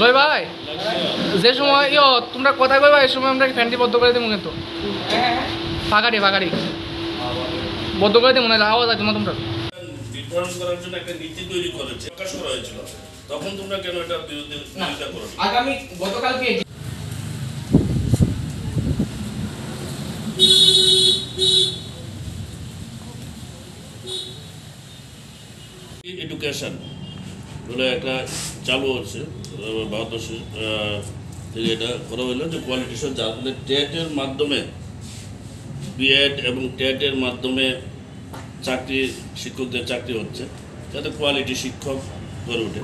জয় ভাই। যে সময় ইয়ো তোমরা কথা কইবা এই সময় আমরা ফ্যানটি বদ্ধ করে দেবো কিন্তু? ফাঁকাটি ফাঁকাটি। বদ্ধ করে দেবো না আওয়াজ আছে তোমরা। তোমরা করার জন্য একটা নীতি তৈরি করেছে প্রকাশ করা হয়েছিল। তখন তোমরা কেন এটার বিরুদ্ধে বিরোধিতা করো? আগামী গতকালকে এডুকেশন বলে একটা চালু হচ্ছে। বাহাত্তর থেকে এটা করা হইল যে কোয়ালিটিশন যার ফলে টেটের মাধ্যমে বিএড এবং টেটের মাধ্যমে চাকরি, শিক্ষকদের চাকরি হচ্ছে, যাতে কোয়ালিটি শিক্ষক গড়ে ওঠে।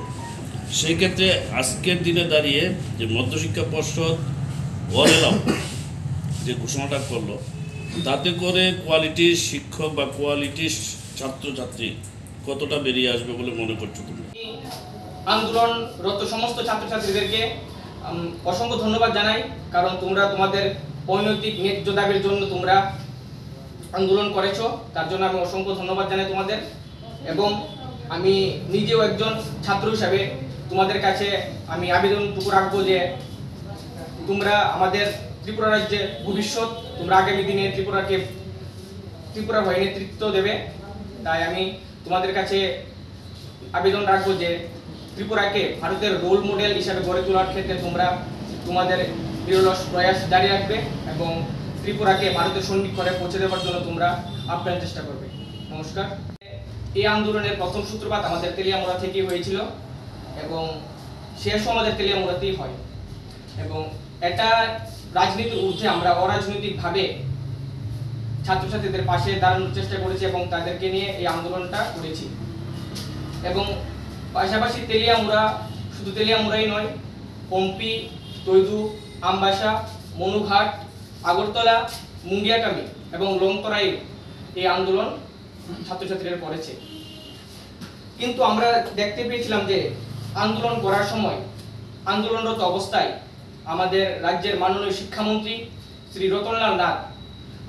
সেই ক্ষেত্রে আজকের দিনে দাঁড়িয়ে যে মধ্যশিক্ষা পর্ষদ অরেলাম যে ঘোষণাটা করল, তাতে করে কোয়ালিটির শিক্ষক বা কোয়ালিটির ছাত্রছাত্রী কতটা বেরিয়ে আসবে বলে মনে করছ তুমি আন্দোলনরত সমস্ত ছাত্রছাত্রীদেরকে অসংখ্য ধন্যবাদ জানাই, কারণ তোমরা তোমাদের অনৈতিক ন্যায্য দাবির জন্য তোমরা আন্দোলন করেছ, তার জন্য আমি অসংখ্য ধন্যবাদ জানাই তোমাদের। এবং আমি নিজেও একজন ছাত্র হিসাবে তোমাদের কাছে আমি আবেদনটুকু রাখব যে তোমরা আমাদের ত্রিপুরা রাজ্যের ভবিষ্যৎ, তোমরা আগামী দিনে ত্রিপুরাকে, ত্রিপুরা হয়ে নেতৃত্ব দেবে। তাই আমি তোমাদের কাছে আবেদন রাখব যে ত্রিপুরাকে ভারতের রোল মডেল হিসাবে গড়ে তোলার ক্ষেত্রে তোমরা, তোমাদের বিরলস প্রয়াস জারি রাখবে এবং ত্রিপুরাকে ভারতের সন্নিক্ষণে পৌঁছে দেওয়ার জন্য তোমরা আপ্রাণ চেষ্টা করবে। নমস্কার। এই আন্দোলনের প্রথম সূত্রপাত আমাদের তেলিয়ামোড়া থেকেই হয়েছিল এবং শেষও আমাদের তেলিয়ামোড়াতেই হয়। এবং এটা রাজনীতির ঊর্ধ্বে আমরা অরাজনৈতিকভাবে ছাত্রছাত্রীদের পাশে দাঁড়ানোর চেষ্টা করেছি এবং তাদেরকে নিয়ে এই আন্দোলনটা করেছি। এবং পাশাপাশি তেলিয়ামুড়া, শুধু তেলিয়ামুড়াই নয়, পম্পি, তৈদু, আমবাসা, মনুঘাট, আগরতলা, মুঙ্গিয়াকামি এবং লংতরাই এই আন্দোলন ছাত্রছাত্রীরা করেছে। কিন্তু আমরা দেখতে পেয়েছিলাম যে আন্দোলন করার সময় আন্দোলনরত অবস্থায় আমাদের রাজ্যের মাননীয় শিক্ষামন্ত্রী শ্রী রতনলাল নাথ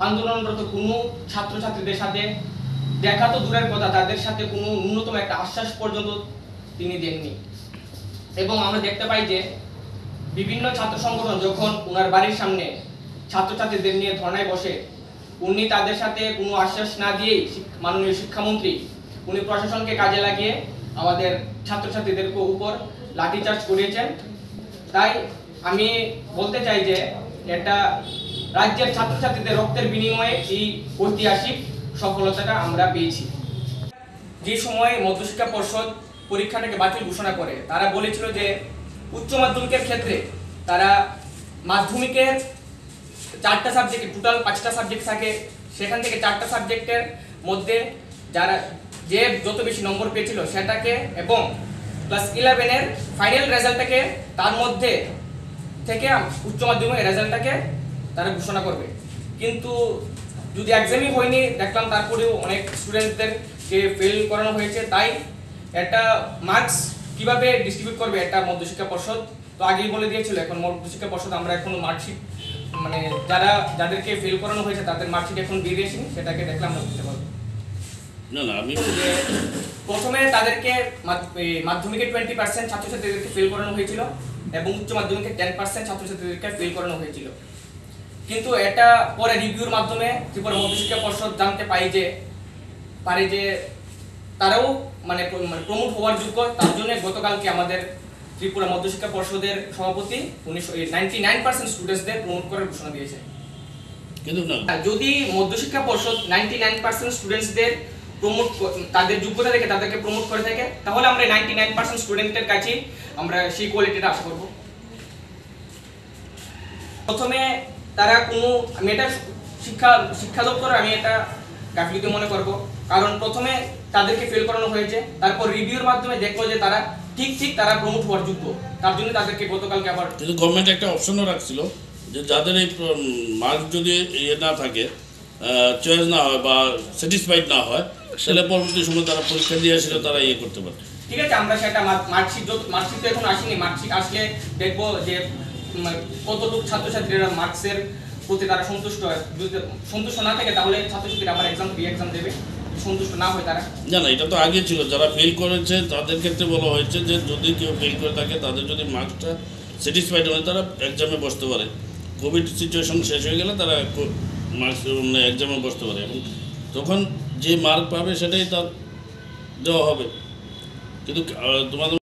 আন্দোলনরত কোনো ছাত্রছাত্রীদের সাথে দেখা তো দূরের কথা, তাদের সাথে কোনো ন্যূনতম একটা আশ্বাস পর্যন্ত তিনি দেননি। এবং আমরা দেখতে পাই যে বিভিন্ন ছাত্র সংগঠন যখন ওনার বাড়ির সামনে ছাত্রছাত্রীদের নিয়ে ধর্নায় বসে, উনি তাদের সাথে কোনো আশ্বাস না দিয়েই মাননীয় শিক্ষামন্ত্রী, উনি প্রশাসনকে কাজে লাগিয়ে আমাদের ছাত্রছাত্রীদের উপর লাঠিচার্জ করিয়েছেন। তাই আমি বলতে চাই যে এটা রাজ্যের ছাত্রছাত্রীদের রক্তের বিনিময়ে এই ঐতিহাসিক সফলতাটা আমরা পেয়েছি। যে সময় মধ্যশিক্ষা পর্ষদ পরীক্ষাটাকে বাতিল ঘোষণা করে। তারা বলেছিল যে উচ্চ মাধ্যমিকের ক্ষেত্রে তারা মাধ্যমিকের চারটা সাবজেক্ট টোটাল পাঁচটা সাবজেক্ট থাকে। সেখান থেকে চারটা সাবজেক্টের মধ্যে যারা, যে যত বেশি নম্বর পেয়েছিল সেটাকে এবং ক্লাস ইলেভেনের ফাইনাল রেজাল্টটাকে তার মধ্যে থেকে উচ্চ মাধ্যমিক রেজাল্টটাকে তারা ঘোষণা করবে। কিন্তু যদি এক্সামই হয়নি, দেখলাম তারপরেও অনেক স্টুডেন্টদেরকে ফেল করানো হয়েছে, তাই একটা মার্কস কীভাবে ডিস্ট্রিবিউট করবে এটা মধ্যশিক্ষা পর্ষদ? তো আগেই বলে দিয়েছিল এখন মধ্যশিক্ষা পর্ষদ আমরা এখন মার্কশিট মানে যারা যাদেরকে ফেল করানো হয়েছে তাদের মার্কশিট এখন দিয়ে দিয়েছি সেটাকে দেখলাম আমরা বুঝতে পারব। না না আমি প্রথমে তাদেরকে মাধ্যমিকে টোয়েন্টি পার্সেন্ট ছাত্রছাত্রীদেরকে ফেল করানো হয়েছিল এবং উচ্চ মাধ্যমিকে টেন পার্সেন্ট ছাত্রছাত্রীদেরকে ফেল করানো হয়েছিল। কিন্তু এটা পরে রিভিউর মাধ্যমে ত্রিপুরা মধ্যশিক্ষা পর্ষদ জানতে পাই যে পারে যে তারাও মানে মানে প্রমোট হওয়ার যোগ্য। তার জন্য গতকালকে আমাদের ত্রিপুরা মধ্যশিক্ষা পর্ষদের সভাপতি উনিশশো নাইনটি নাইন পার্সেন্ট স্টুডেন্টসদের প্রমোট করার ঘোষণা দিয়েছে আর যদি Madhyashiksha Parshad ninety nine percent স্টুডেন্টসদের promote তাদের যোগ্যতা দেখে তাদেরকে প্রমোট করে থাকে তাহলে আমরা নাইনটি নাইন পার্সেন্ট স্টুডেন্টের কাছেই আমরা সেই কোয়ালিটিটা আশা করব। প্রথমে তারা কোনো আমি এটা শিক্ষা শিক্ষা দপ্তর আমি এটা গাফিলিতে মনে করব। কারণ প্রথমে তাদেরকে ফেল করানো হয়েছে তারপর রিভিউর মাধ্যমে দেখল যে তারা ঠিক ঠিক তারা প্রমোট হওয়ার যোগ্য। তার জন্য তাদেরকে গতকালকে আবার কিন্তু গভর্নমেন্ট একটা অপশনও রাখছিল যে যাদের এই মার্ক যদি ইয়ে না থাকে চয়েস না হয় বা স্যাটিসফাইড না হয় তাহলে পরবর্তী সময় তারা পরীক্ষা দিয়ে আসলে তারা ইয়ে করতে পারে। ঠিক আছে আমরা সেটা মার্ক- মার্কশিট যত মার্কশিট তো এখন আসেনি। মার্কশিট আসলে দেখব যে কতটুকু ছাত্রছাত্রীরা মার্কসের প্রতি তারা সন্তুষ্ট হয়। সন্তুষ্ট না থাকে, তাহলে ছাত্রছাত্রীরা আবার এক্সাম রি এক্সাম দেবে। সন্তুষ্ট না হয় তারা। না না, এটা তো আগে ছিল। যারা ফেল করেছে, তাদের ক্ষেত্রে বলা হয়েছে যে, যদি কেউ ফেল করে থাকে, তাদের যদি মার্কসটা স্যাটিসফাইড হয়, তারা এক্সামে বসতে পারে। কোভিড সিচুয়েশন শেষ হয়ে গেলে তারা মার্কস মানে এক্সামে বসতে পারে। এবং তখন যে মার্ক পাবে, সেটাই তার দেওয়া হবে। কিন্তু তোমাদের